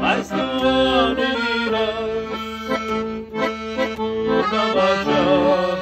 Weißt du, ohne Liebe, da war schon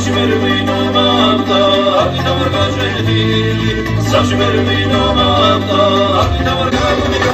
Saçı vermeyin olmakta Hadi tavır gazeti Saçı vermeyin olmakta Hadi tavır gazeti